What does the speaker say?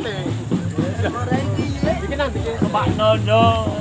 lewat ya. Ini Pak Nono.